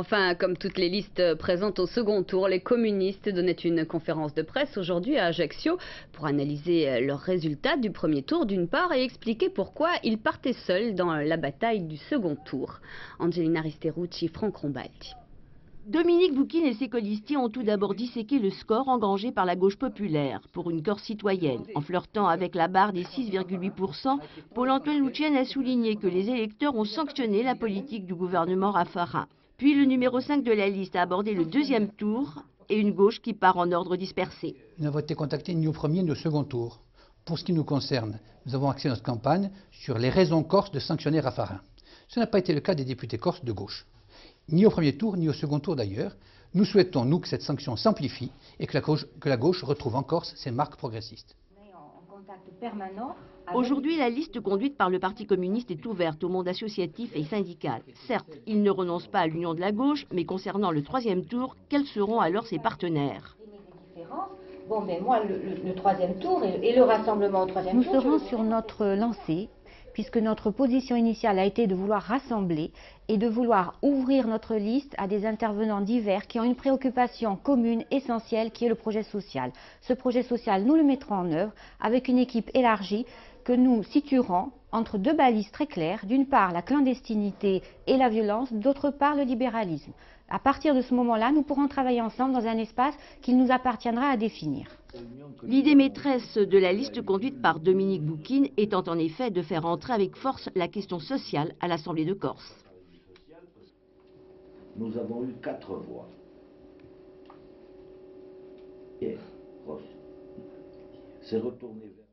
Enfin, comme toutes les listes présentes au second tour, les communistes donnaient une conférence de presse aujourd'hui à Ajaccio pour analyser leurs résultats du premier tour d'une part et expliquer pourquoi ils partaient seuls dans la bataille du second tour. Angelina Risterucci, Franck Rombaldi. Dominique Bouquin et ses colistiers ont tout d'abord disséqué le score engrangé par la gauche populaire pour une Corse citoyenne. En flirtant avec la barre des 6,8%, Paul-Antoine Lucien a souligné que les électeurs ont sanctionné la politique du gouvernement Raffarin. Puis le numéro 5 de la liste a abordé le deuxième tour et une gauche qui part en ordre dispersé. Nous n'avons été contactés ni au premier ni au second tour. Pour ce qui nous concerne, nous avons axé notre campagne sur les raisons corses de sanctionner Raffarin. Ce n'a pas été le cas des députés corses de gauche. Ni au premier tour, ni au second tour d'ailleurs. Nous souhaitons, nous, que cette sanction s'amplifie et que la, gauche, que la gauche retrouve en Corse ses marques progressistes. Aujourd'hui, la liste conduite par le Parti communiste est ouverte au monde associatif et syndical. Certes, il ne renonce pas à l'union de la gauche, mais concernant le troisième tour, quels seront alors ses partenaires? Bon, mais moi, le, troisième tour et, le rassemblement au troisième Nous tour... Nous serons sur notre lancée puisque notre position initiale a été de vouloir rassembler et de vouloir ouvrir notre liste à des intervenants divers qui ont une préoccupation commune, essentielle, qui est le projet social. Ce projet social, nous le mettrons en œuvre avec une équipe élargie que nous situerons entre deux balises très claires, d'une part la clandestinité et la violence, d'autre part le libéralisme. À partir de ce moment-là, nous pourrons travailler ensemble dans un espace qu'il nous appartiendra à définir. L'idée maîtresse de la liste conduite par Dominique Bouquin étant en effet de faire entrer avec force la question sociale à l'Assemblée de Corse. Nous avons eu quatre voix. Hier, c'est retourné vers